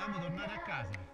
Dobbiamo tornare a casa.